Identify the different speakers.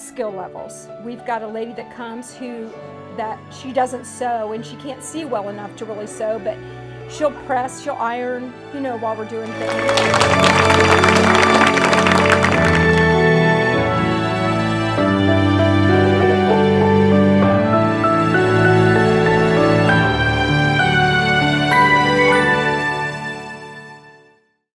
Speaker 1: skill levels. We've got a lady that comes who that she doesn't sew and she can't see well enough to really sew, but she'll press, she'll iron, you know, while we're doing things.